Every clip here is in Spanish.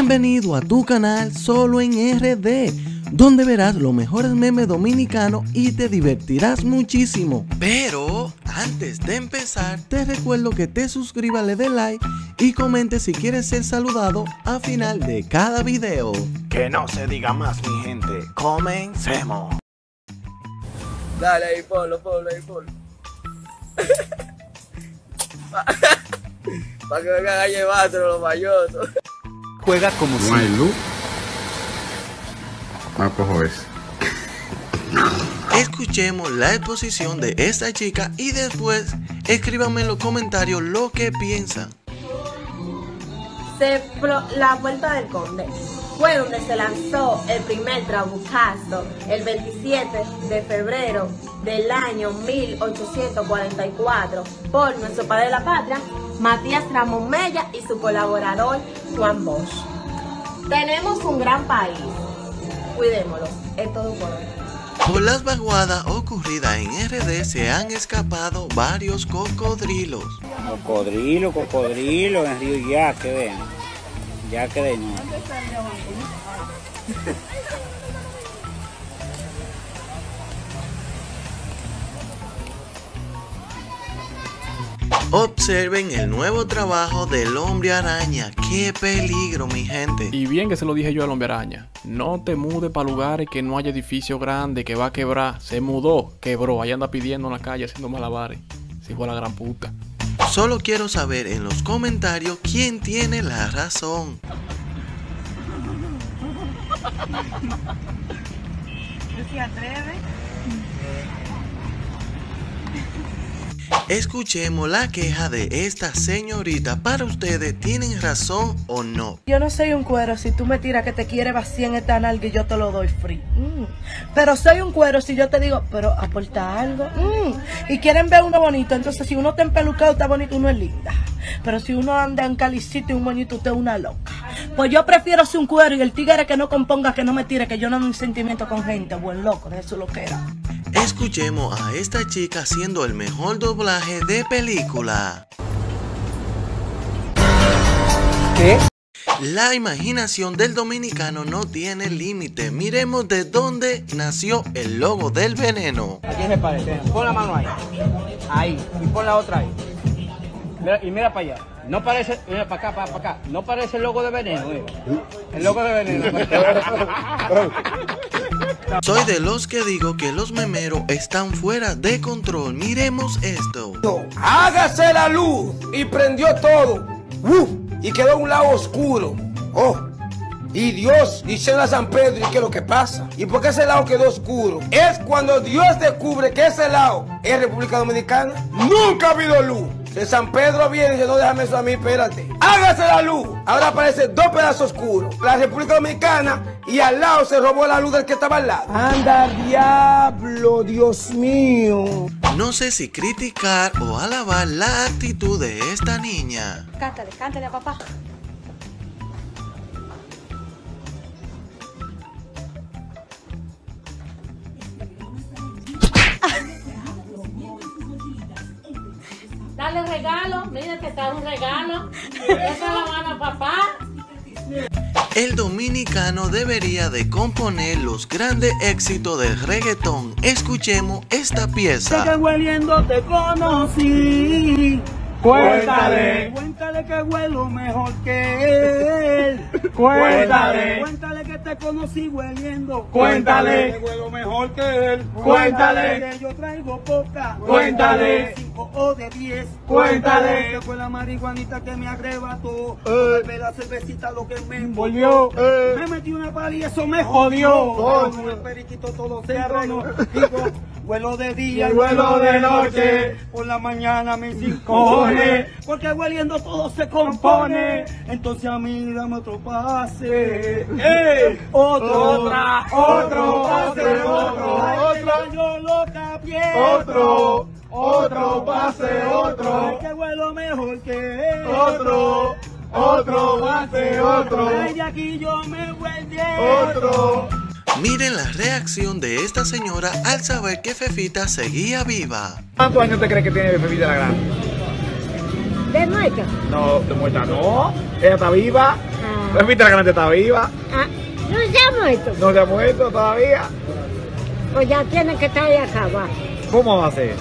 Bienvenido a tu canal solo en RD, donde verás los mejores memes dominicanos y te divertirás muchísimo. Pero antes de empezar, te recuerdo que te suscribas, le dé like y comente si quieres ser saludado a final de cada video. Que no se diga más, mi gente. Comencemos. Dale ahí, ponlo, ponlo ahí, ponlo. Para que vengan a llevártelo los mayosos. Juega como No hay luz. Ah, cojo ese. Escuchemos la exposición de esta chica y después escríbanme en los comentarios lo que piensan. se pro- la Vuelta del Conde fue donde se lanzó el primer trabucazo el 27 de febrero del año 1844 por nuestro padre de la patria, Matías Ramón Mella y su colaborador Juan Bosch. Tenemos un gran país, cuidémoslo, es todo por hoy. Por las vaguadas ocurridas en RD se han escapado varios cocodrilos. Cocodrilo, cocodrilo en Río Yaque, ven. Yaque de no. Observen el nuevo trabajo del hombre araña. ¡Qué peligro, mi gente! Y bien que se lo dije yo al hombre araña. No te mudes para lugares que no haya edificio grande, que va a quebrar. Se mudó, quebró. Ahí anda pidiendo en la calle haciendo malabares. Si fue la gran puta. Solo quiero saber en los comentarios quién tiene la razón. Escuchemos la queja de esta señorita. Para ustedes, ¿tienen razón o no? Yo no soy un cuero si tú me tiras que te quiere vaciar en esta nalga y yo te lo doy free. Mm. Pero soy un cuero si yo te digo, pero aporta algo. Mm. Y quieren ver uno bonito, entonces si uno está empelucado, está bonito, uno es linda. Pero si uno anda en calicito y un moñito, usted es una loca. Pues yo prefiero ser un cuero y el tigre que no componga, que no me tire, que yo no un sentimiento con gente, buen loco, de eso lo que era. Escuchemos a esta chica haciendo el mejor doblaje de película. ¿Qué? La imaginación del dominicano no tiene límite. Miremos de dónde nació el logo del veneno. ¿A quién se parece? Pon la mano ahí. Ahí. Y pon la otra ahí. Mira, y mira para allá. No parece, mira para acá, para, acá. No parece el logo de veneno, mira. El logo de veneno. Soy de los que digo que los memeros están fuera de control. Miremos esto. Hágase la luz y prendió todo. Y quedó un lado oscuro. Oh. Y Dios dice a San Pedro, ¿y qué es lo que pasa? ¿Y por qué ese lado quedó oscuro? Es cuando Dios descubre que ese lado es República Dominicana. Nunca ha habido luz. Si San Pedro viene y dice, no, déjame eso a mí, espérate. Hágase la luz. Ahora aparecen dos pedazos oscuros. La República Dominicana y al lado se robó la luz del que estaba al lado. Anda, diablo, Dios mío. No sé si criticar o alabar la actitud de esta niña. Cántale, cántale a papá. Regalo, mira que está un regalo. A papá. El dominicano debería de componer los grandes éxitos del reggaetón. Escuchemos esta pieza. te conocí. Cuéntale. Cuéntale que huelo mejor que él. Cuéntale. Cuéntale que te conocí hueliendo. Cuéntale. Que huelo mejor que él. Cuéntale. Que yo traigo poca. Cuéntale. De cinco o de diez. Cuéntale. Que fue la marihuanita que me arrebató. Fue la cervecita lo que me envolvió. Me metí una pala y eso me jodió. Con el periquito todo se arregló. Digo, Vuelo de día y vuelo de noche, por la mañana me sin cojones, porque hueliendo todo se compone. Entonces a mí dame otro pase, ¡Ey! otro, otra, otro pase, otro, otra, yo lo cambié, otro, otro pase, otro, que huelo mejor que él, otro, otro pase, otro, Ay, de aquí yo me huele, otro. Miren la reacción de esta señora al saber que Fefita seguía viva. ¿Cuántos años te crees que tiene Fefita la Grande? ¿De muerta? No, de muerta no. Ella está viva. Ah, Pepita la grande está viva. Ah, no se ha muerto. No se ha muerto todavía. Pues ya tiene que estar ahí acá abajo. ¿Cómo va a ser?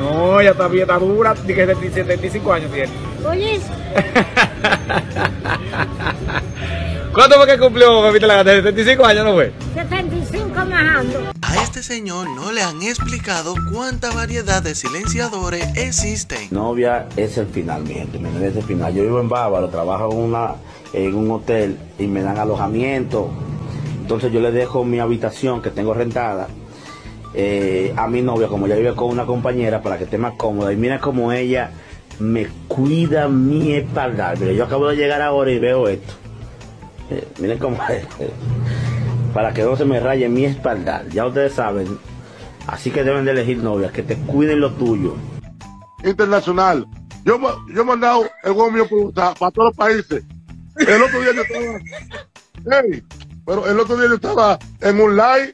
No, ella todavía está dura. Dije 75 años tiene. Oye, ¿Cuánto fue que cumplió Pepita la grande? 75 años, ¿no fue? 75 majando. A este señor no le han explicado cuánta variedad de silenciadores existen. Novia es el final, mi gente, mi novia es el final. Yo vivo en Bávaro, trabajo en, una, en un hotel y me dan alojamiento. Entonces yo le dejo mi habitación que tengo rentada eh, a mi novia, como ella vive con una compañera, para que esté más cómoda. Y mira cómo ella me cuida mi espalda. Mira, yo acabo de llegar ahora y veo esto. Eh, miren cómo es. Para que no se me raye mi espalda. Ya ustedes saben. Así que deben de elegir novias, que te cuiden lo tuyo. internacional. Yo, yo he mandado el huevo mío para todos los países. El otro día yo estaba. Hey, pero el otro día yo estaba en un live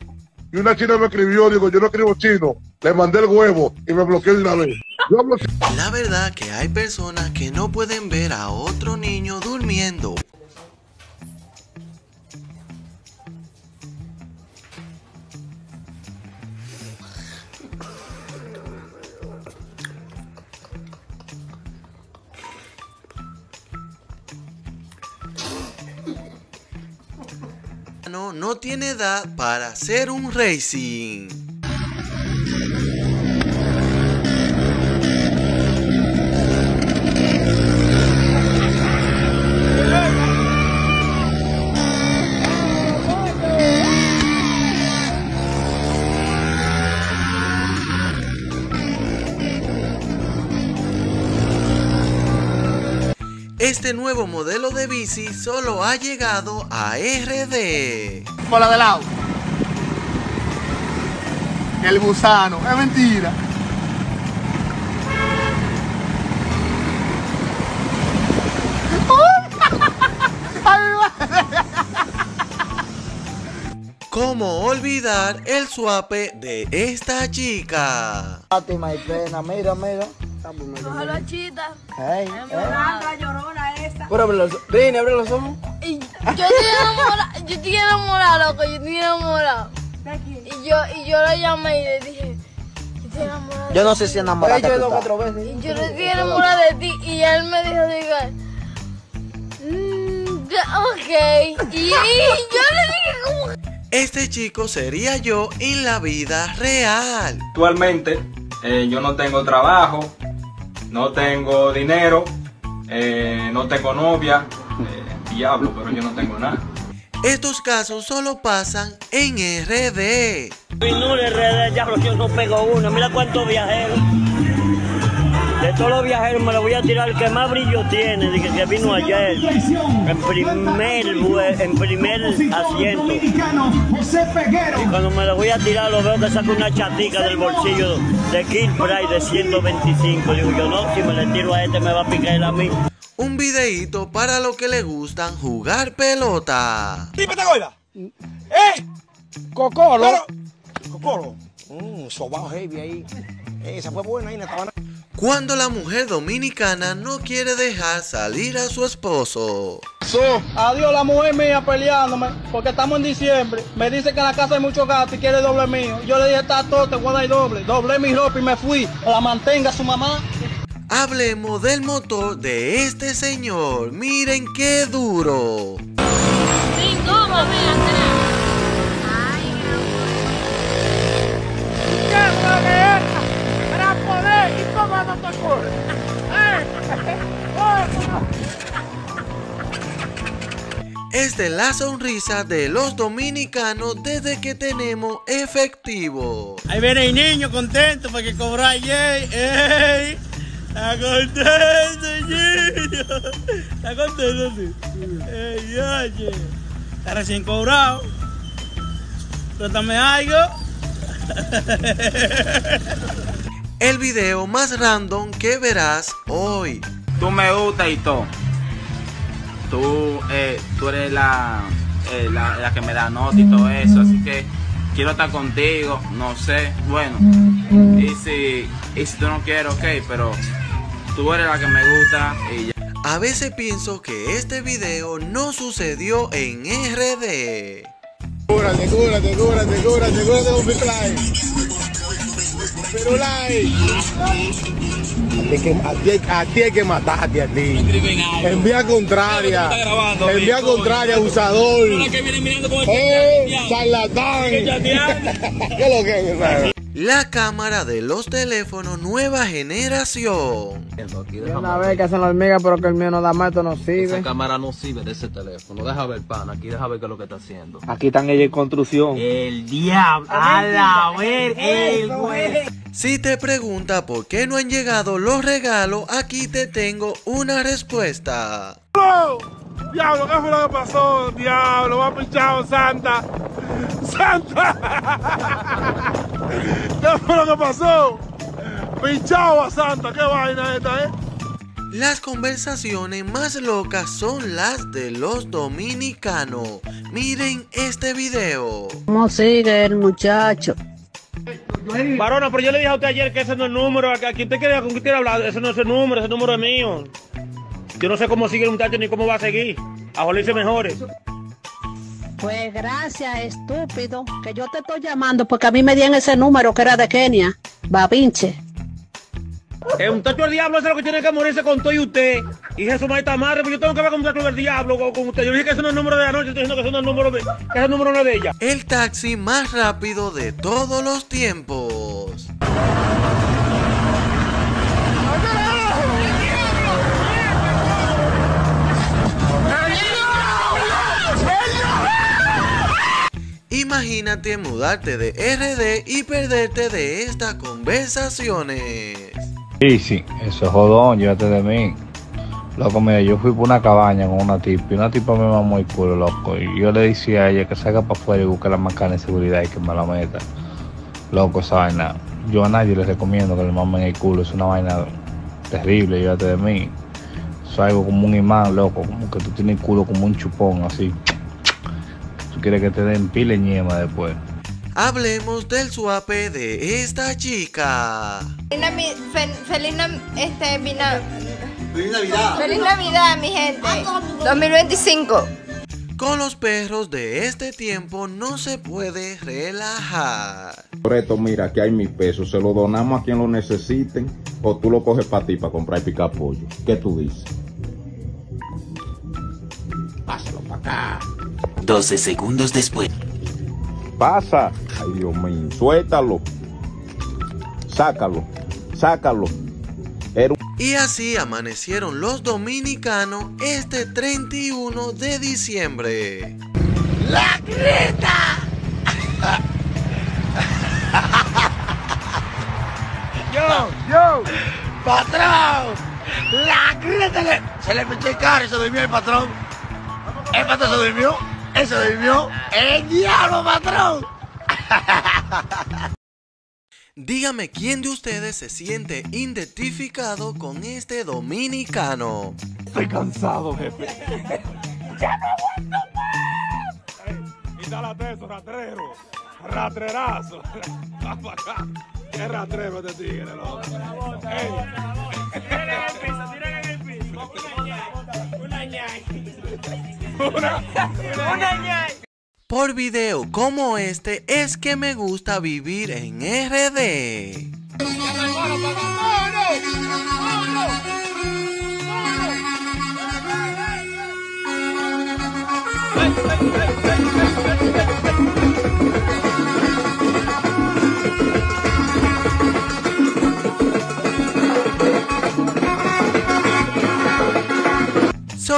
y una china me escribió. Digo, yo no escribo chino. Le mandé el huevo y me bloqueó de una vez. La verdad que hay personas que no pueden ver a otro niño durmiendo. No, tiene edad para hacer un racing. Este nuevo modelo de bici solo ha llegado a RD. Por la de lado. El gusano. Es mentira. ¿Cómo olvidar el suape de esta chica? Fátima y pena, mira, mira. Ojalá chita. Hey, La llorona esa. Pero abre los, ven, abre los ojos. Y yo estoy enamorada, yo estoy enamorada, loco, yo estoy enamorada. Y yo, y yo la llamé y le dije, yo estoy. Yo no sé si enamorada Yo dos, cuatro veces. Y yo le estoy enamorada de ti. Y él me dijo, digo, "Mm, ok. Y, y yo le dije como Este chico sería yo en la vida real. Actualmente eh, yo no tengo trabajo, no tengo dinero, eh, no tengo novia, eh, diablo, pero yo no tengo nada. Estos casos solo pasan en RD. Y no le redes, ya yo no pego uno. Mira cuántos viajeros. De todos los viajeros me lo voy a tirar el que más brillo tiene, de que, que vino ayer. En primer, en primer asiento. Y cuando me lo voy a tirar lo veo que saca una chatica del bolsillo de Kill Price de 125. Digo yo no, si me le tiro a este me va a picar a mí. Un videíto para los que le gustan jugar pelota. ¡Dípete, goila! ¡Eh! Cocolo. Cocolo. Mmm, sobao heavy ahí. Esa fue buena ahí en la tabana. Cuando la mujer dominicana no quiere dejar salir a su esposo. Adiós la mujer mía peleándome porque estamos en diciembre. Me dice que en la casa hay mucho gato y quiere doble mío. Yo le dije, está todo, te voy a dar doble. Doblé mi ropa y me fui. La mantenga su mamá. Hablemos del motor de este señor. Miren qué duro. Sin duda, mira, poder y cómo no te ocurre. Esta es la sonrisa de los dominicanos desde que tenemos efectivo. Ahí viene el niño contento porque cobró ayer. ¡Ey! Está contento, niño. Está contento, sí. ¡Ey, oye! Está recién cobrado. Suéltame algo. El video más random que verás hoy. Tú me gustas y todo. Tú, eh, tú eres la, eh, la, la que me da nota y todo eso, así que quiero estar contigo, no sé, bueno. Y si, y si tú no quieres, ok, pero tú eres la que me gusta y ya. A veces pienso que este video no sucedió en RD. Cúrate, cúrate, cúrate, cúrate, cúrate con. Firulai. A ti, que, a, ti, a ti hay que matarte a ti. Envía contraria. Envía contraria, abusador. ¡Eh! ¡Charlatán! ¿Qué es lo que es? La cámara de los teléfonos nueva generación. Una vez que hacen la hormiga, pero que el mío no da más, esto no Esa sirve. cámara no sirve de ese teléfono. Deja ver, pan. Aquí deja ver qué es lo que está haciendo. Aquí están ellos en construcción. El diablo. A la ver, el güey. Si te pregunta por qué no han llegado los regalos, aquí te tengo una respuesta. Diablo, ¿qué fue lo que pasó? Diablo, va pinchado Santa. Santa. ¿Qué fue lo que pasó? Pinchado a Santa, qué vaina esta, ¿eh? Las conversaciones más locas son las de los dominicanos. Miren este video. ¿Cómo sigue el muchacho? Varona, pero yo le dije a usted ayer que ese no es el número. A quien usted quiere, con quien quiere hablar, ese no es el número, ese número es mío. Yo no sé cómo sigue el muchacho ni cómo va a seguir. A mejores. Pues gracias, estúpido, que yo te estoy llamando porque a mí me dieron ese número que era de Kenia. Babinche. El muchacho del diablo ese es lo que tiene que morirse con todo y usted. Y Jesús maestra madre, pero yo tengo que ver con un muchacho del diablo con, con usted. Yo dije que ese no es el número de la noche, estoy diciendo que ese no es el número de, que ese número no es de ella. El taxi más rápido de todos los tiempos. Imagínate mudarte de RD y perderte de estas conversaciones. Sí, sí, eso es jodón, llévate de mí. Loco, mira, yo fui por una cabaña con una tipa y una tipa me mamó el culo, loco. Y yo le decía a ella que salga para afuera y busque la macana de seguridad y que me la meta. Loco, esa vaina. Yo a nadie le recomiendo que le mamen el culo, es una vaina terrible, llévate de mí. Eso es algo como un imán, loco, como que tú tienes el culo como un chupón, así. Quieres que te den pile ñema después. Hablemos del suape de esta chica. Feliz, Navi- fel- feliz este, vina- Feliz Navidad. Feliz Navidad, mi gente. 2025. Con los perros de este tiempo no se puede relajar. Por esto, mira, aquí hay mil pesos. Se lo donamos a quien lo necesiten o tú lo coges para ti para comprar y picar pollo. ¿Qué tú dices? Pásalo para acá. 12 segundos después. Pasa. Ay, Dios mío. Suéltalo. Sácalo. Sácalo. Era un... Y así amanecieron los dominicanos este 31 de diciembre. ¡La Greta! Yo, yo, patrón, la Greta le- se le metió el carro y se durmió el patrón. El patrón se durmió, se durmió. ¡El diablo, patrón! Dígame quién de ustedes se siente identificado con este dominicano. Estoy cansado, jefe. Ya no aguanto más. Instálate eso, ratrero. Ratrerazo. Va para acá. Qué ratrero este tigre, loco. Por video como este es que me gusta vivir en RD.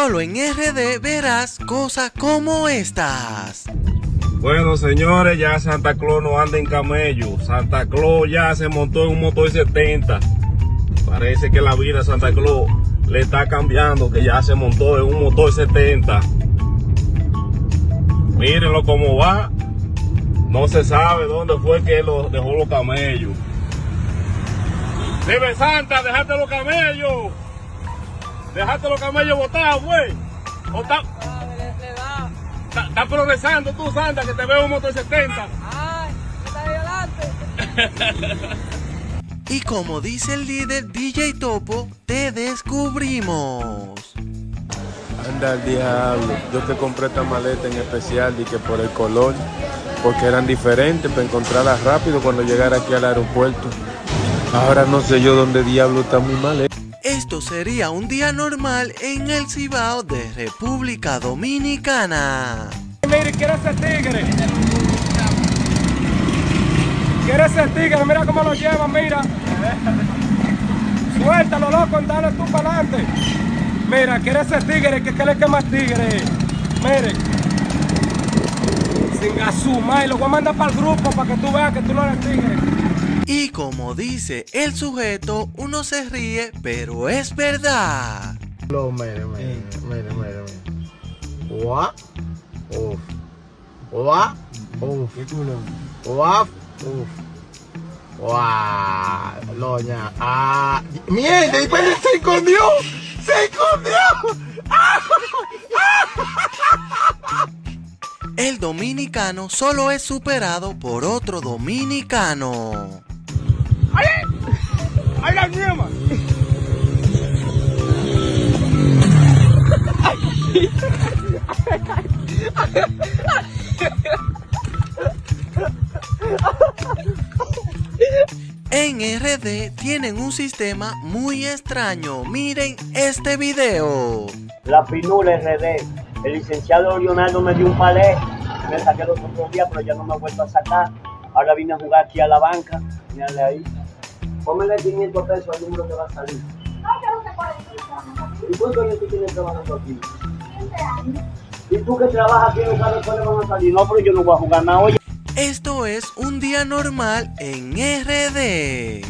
Solo en RD verás cosas como estas. Bueno, señores, ya Santa Claus no anda en camello. Santa Claus ya se montó en un motor 70. Parece que la vida de Santa Claus le está cambiando, que ya se montó en un motor 70. Mírenlo cómo va. No se sabe dónde fue que lo dejó los camellos. Dime Santa, dejaste los camellos. Dejaste los camellos botados, güey. ¿O está- está- Estás progresando tú, Santa, que te veo un motor 70. Y como dice el líder DJ Topo, te descubrimos. Anda al diablo. Yo que compré esta maleta en especial y que por el color, porque eran diferentes para encontrarlas rápido cuando llegara aquí al aeropuerto. Ahora no sé yo dónde diablo está mi maleta. Esto sería un día normal en el Cibao de República Dominicana. Mire, quiere ese tigre. Quiere ese tigre, mira cómo lo lleva, mira. Suéltalo, loco, dale tú para adelante. Mira, quiere ese tigre, que le que más tigre. Mire. Sin asumar, y lo voy a mandar para el grupo para que tú veas que tú no eres tigre. Y como dice el sujeto, uno se ríe, pero es verdad. Lo, mire, mire, mire, mire, mire. Uf. Guap. Uf. Guau. Loña. Ah. Mierda, y pues se escondió. Se escondió. El dominicano solo es superado por otro dominicano. ¡Ay! ¡Ay, la ñema! En RD tienen un sistema muy extraño. Miren este video. La Pinula RD. El licenciado Leonardo me dio un palé. Me saqué los otros días, pero ya no me he vuelto a sacar. Ahora vine a jugar aquí a la banca. Mírale ahí. Póngale 500 pesos al número que va a salir. ¿Y cuántos años tú tienes trabajando aquí? ¿Y tú que trabajas aquí no sabes cuáles van a salir? No, pero yo no voy a jugar nada. Oye. Esto es un día normal en RD.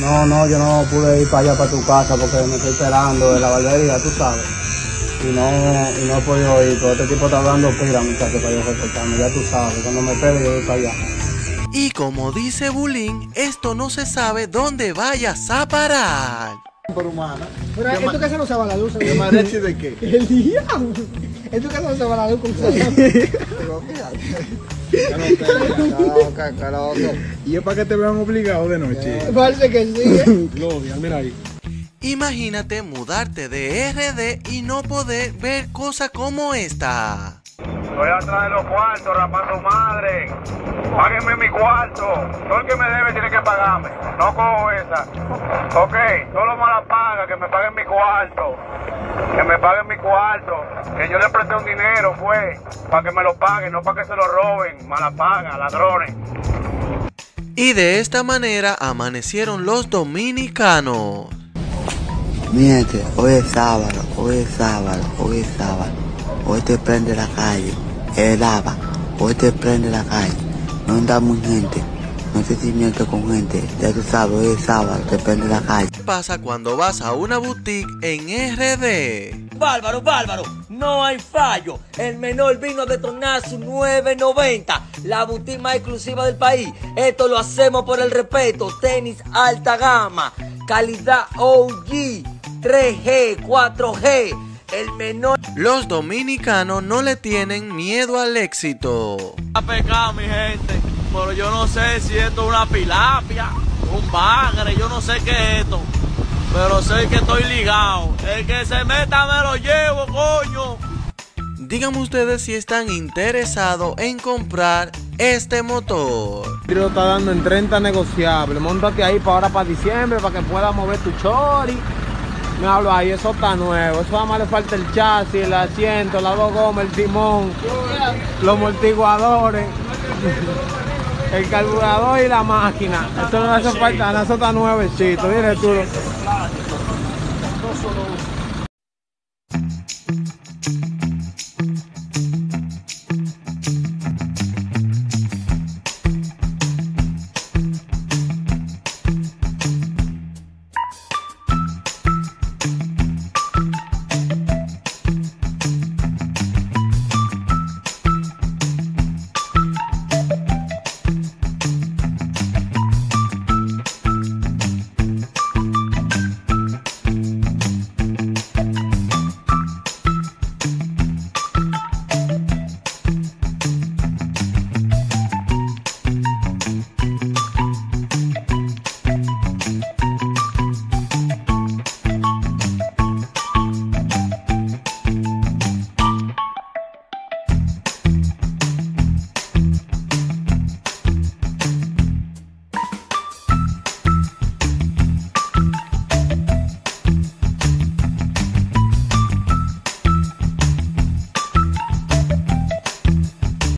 No, no, yo no pude ir para allá, para tu casa, porque me estoy esperando de la barbería, tú sabes. Y no, y no he podido ir, pero este tipo está dando pila, muchachos, para yo reportarme, ya tú sabes. Cuando me pegue, yo voy para allá. Y como dice Bulín, esto no se sabe dónde vayas a parar. Por humana. Pero en tu casa no se va la luz. ¿De mariachi de qué? El diablo. En tu casa no se va la luz con ¿Y es para que te vean obligado de noche? Parece que sí. ¿eh? Gloria, mira ahí. Imagínate mudarte de RD y no poder ver cosas como esta. Estoy atrás de los cuartos, rapando madre. Páguenme mi cuarto. Todo el que me debe tiene que pagarme. No cojo esa. Ok, solo me la paga, que me paguen mi cuarto. Que me paguen mi cuarto. Que yo le presté un dinero, fue. Para que me lo paguen, no para que se lo roben. Mala paga, ladrones. Y de esta manera amanecieron los dominicanos. Miente, hoy es sábado, hoy es sábado, hoy es sábado. Hoy te prende la calle, el lava, hoy te prende la calle. No andamos gente, no sé si miente con gente, ya tú sabes, hoy es sábado, te prende la calle. ¿Qué pasa cuando vas a una boutique en RD? Bárbaro, bárbaro, no hay fallo. El menor vino a detonar su 990, la boutique más exclusiva del país. Esto lo hacemos por el respeto. Tenis alta gama, calidad OG, 3G, 4G. El menor. Los dominicanos no le tienen miedo al éxito. A pecar, mi gente. Pero yo no sé si esto es una pilapia, un bagre, yo no sé qué es esto. Pero sé que estoy ligado. El que se meta me lo llevo, coño. Díganme ustedes si están interesados en comprar este motor. Lo está dando en 30 negociables. Móntate ahí para ahora, para diciembre, para que puedas mover tu chori. Me hablo ahí, eso está nuevo. Eso nada más le falta el chasis, el asiento, la dos gomas, el timón, los amortiguadores, el carburador y la máquina. Eso no hace falta, eso está nuevecito. Dile tú.